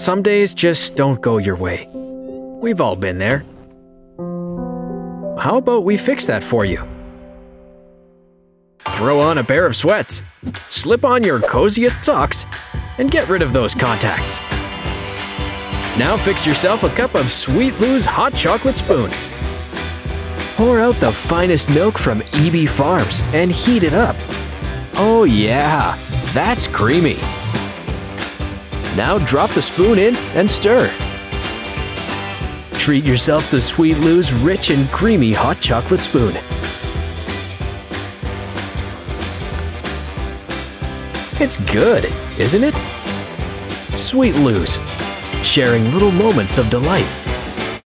Some days just don't go your way. We've all been there. How about we fix that for you? Throw on a pair of sweats, slip on your coziest socks, and get rid of those contacts. Now fix yourself a cup of Sweet Lou's hot chocolate spoon. Pour out the finest milk from EB Farms and heat it up. Oh yeah, that's creamy. Now drop the spoon in and stir. Treat yourself to Sweet Lou's rich and creamy hot chocolate spoon. It's good, isn't it? Sweet Lou's, sharing little moments of delight